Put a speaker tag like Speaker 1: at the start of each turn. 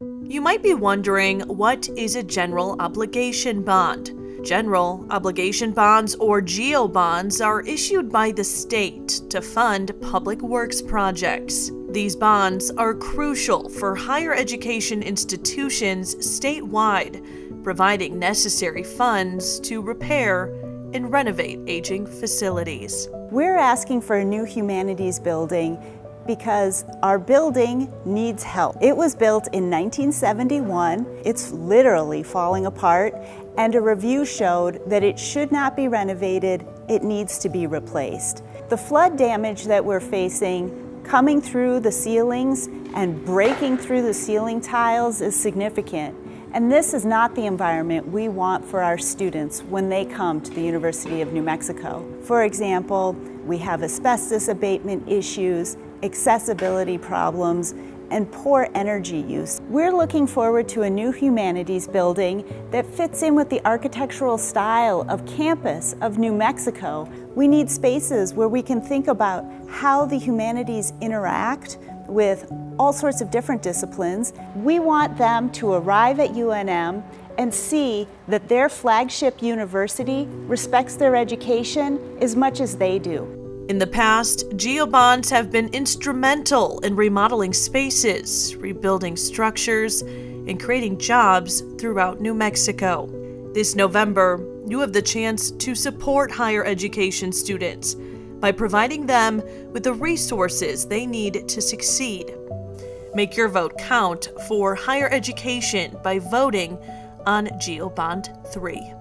Speaker 1: You might be wondering what is a general obligation bond? General obligation bonds or GO bonds are issued by the state to fund public works projects. These bonds are crucial for higher education institutions statewide, providing necessary funds to repair and renovate aging facilities.
Speaker 2: We're asking for a new humanities building because our building needs help. It was built in 1971. It's literally falling apart and a review showed that it should not be renovated, it needs to be replaced. The flood damage that we're facing coming through the ceilings and breaking through the ceiling tiles is significant. And this is not the environment we want for our students when they come to the University of New Mexico. For example, we have asbestos abatement issues, accessibility problems, and poor energy use. We're looking forward to a new humanities building that fits in with the architectural style of campus of New Mexico. We need spaces where we can think about how the humanities interact with all sorts of different disciplines. We want them to arrive at UNM and see that their flagship university respects their education as much as they do.
Speaker 1: In the past, GO bonds have been instrumental in remodeling spaces, rebuilding structures, and creating jobs throughout New Mexico. This November, you have the chance to support higher education students by providing them with the resources they need to succeed. Make your vote count for higher education by voting on GO Bond 3.